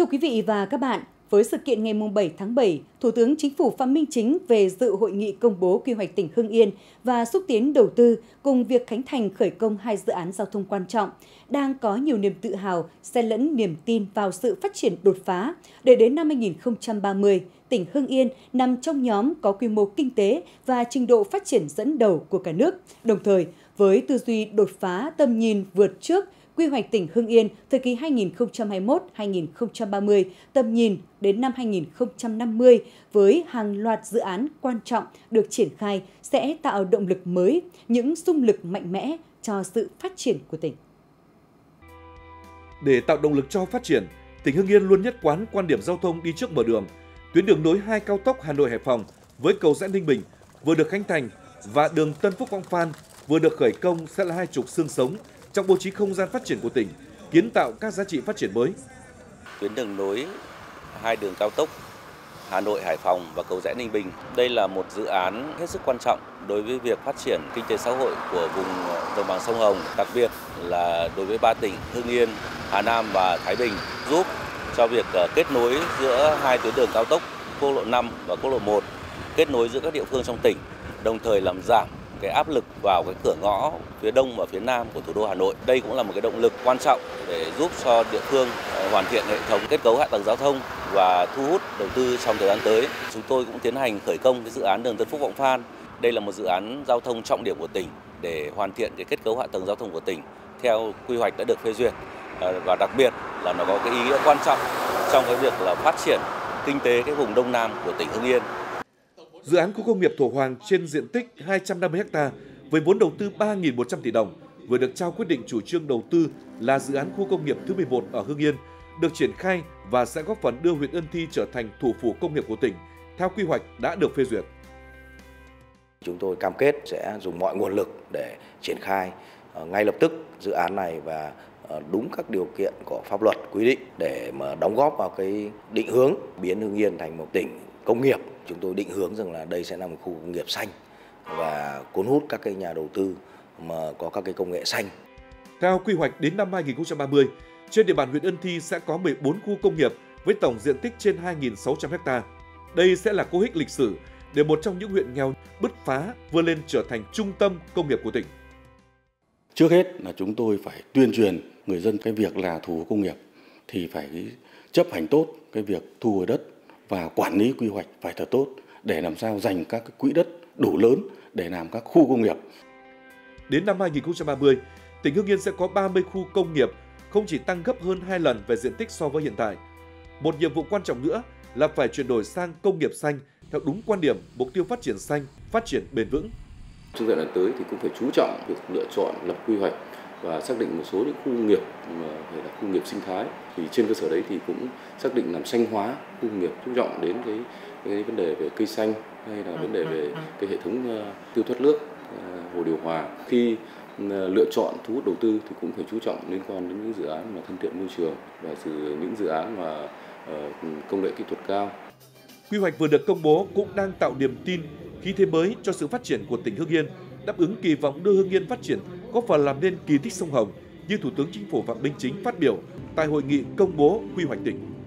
Thưa quý vị và các bạn, với sự kiện ngày 7 tháng 7, Thủ tướng Chính phủ Phạm Minh Chính về dự hội nghị công bố quy hoạch tỉnh Hưng Yên và xúc tiến đầu tư cùng việc khánh thành khởi công hai dự án giao thông quan trọng, đang có nhiều niềm tự hào, xen lẫn niềm tin vào sự phát triển đột phá để đến năm 2030, tỉnh Hưng Yên nằm trong nhóm có quy mô kinh tế và trình độ phát triển dẫn đầu của cả nước. Đồng thời, với tư duy đột phá tầm nhìn vượt trước quy hoạch tỉnh Hưng Yên thời kỳ 2021-2030, tầm nhìn đến năm 2050 với hàng loạt dự án quan trọng được triển khai sẽ tạo động lực mới, những xung lực mạnh mẽ cho sự phát triển của tỉnh. Để tạo động lực cho phát triển, tỉnh Hưng Yên luôn nhất quán quan điểm giao thông đi trước mở đường. Tuyến đường nối hai cao tốc Hà Nội Hải Phòng với cầu rẽ Ninh Bình vừa được khánh thành và đường Tân Phúc Quang Phan vừa được khởi công sẽ là hai trục xương sống trong bố trí không gian phát triển của tỉnh, kiến tạo các giá trị phát triển mới. Tuyến đường nối hai đường cao tốc Hà Nội, Hải Phòng và cầu rẽ Ninh Bình. Đây là một dự án hết sức quan trọng đối với việc phát triển kinh tế xã hội của vùng đồng bằng sông Hồng, đặc biệt là đối với ba tỉnh Hưng Yên, Hà Nam và Thái Bình, giúp cho việc ờ, kết nối giữa hai tuyến đường cao tốc quốc lộ 5 và quốc lộ 1, kết nối giữa các địa phương trong tỉnh, đồng thời làm giảm cái áp lực vào cái cửa ngõ phía đông và phía nam của thủ đô Hà Nội. Đây cũng là một cái động lực quan trọng để giúp cho địa phương ờ, hoàn thiện hệ thống kết cấu hạ tầng giao thông và thu hút đầu tư trong thời gian tới. Chúng tôi cũng tiến hành khởi công cái dự án đường Tân Phúc Vọng Phan. Đây là một dự án giao thông trọng điểm của tỉnh để hoàn thiện cái kết cấu hạ tầng giao thông của tỉnh theo quy hoạch đã được phê duyệt ờ, và đặc biệt là nó có cái ý nghĩa quan trọng trong cái việc là phát triển kinh tế cái vùng đông nam của tỉnh Hưng Yên. Dự án khu công nghiệp Thổ Hoàng trên diện tích 250 ha với vốn đầu tư 3.100 tỷ đồng vừa được trao quyết định chủ trương đầu tư là dự án khu công nghiệp thứ 11 ở Hưng Yên, được triển khai và sẽ góp phần đưa huyện Ân Thi trở thành thủ phủ công nghiệp của tỉnh theo quy hoạch đã được phê duyệt. Chúng tôi cam kết sẽ dùng mọi nguồn lực để triển khai ờ, ngay lập tức dự án này và ờ, đúng các điều kiện của pháp luật quy định để mà đóng góp vào cái định hướng biến Hưng Yên thành một tỉnh công nghiệp chúng tôi định hướng rằng là đây sẽ là một khu công nghiệp xanh và cuốn hút các cái nhà đầu tư mà có các cái công nghệ xanh. Theo quy hoạch đến năm 2030, trên địa bàn huyện Ân Thi sẽ có 14 khu công nghiệp với tổng diện tích trên 2.600 ha. Đây sẽ là cú hích lịch sử để một trong những huyện nghèo bứt phá vươn lên trở thành trung tâm công nghiệp của tỉnh. Trước hết là chúng tôi phải tuyên truyền người dân cái việc là thủ công nghiệp thì phải chấp hành tốt cái việc thu hồi đất và quản lý quy hoạch phải thật tốt để làm sao dành các quỹ đất đủ lớn để làm các khu công nghiệp. Đến năm 2030, tỉnh Hưng Yên sẽ có 30 khu công nghiệp, không chỉ tăng gấp hơn 2 lần về diện tích so với hiện tại. Một nhiệm vụ quan trọng nữa là phải chuyển đổi sang công nghiệp xanh theo đúng quan điểm mục tiêu phát triển xanh, phát triển bền vững. Trong giai đoạn tới thì cũng phải chú trọng việc lựa chọn lập quy hoạch và xác định một số những khu công nghiệp công nghiệp sinh thái thì trên cơ sở đấy thì cũng xác định làm xanh hóa khu công nghiệp chú trọng đến cái, cái vấn đề về cây xanh hay là vấn đề về cái hệ thống uh, tiêu thoát nước uh, hồ điều hòa. Khi uh, lựa chọn thu hút đầu tư thì cũng phải chú trọng liên quan đến những dự án mà thân thiện môi trường và từ những dự án mà công nghệ kỹ thuật cao. Quy hoạch vừa được công bố cũng đang tạo niềm tin, khí thế mới cho sự phát triển của tỉnh Hưng Yên, đáp ứng kỳ vọng đưa Hưng Yên phát triển góp phần làm nên kỳ tích sông Hồng như Thủ tướng Chính phủ Phạm Minh Chính phát biểu tại hội nghị công bố quy hoạch tỉnh.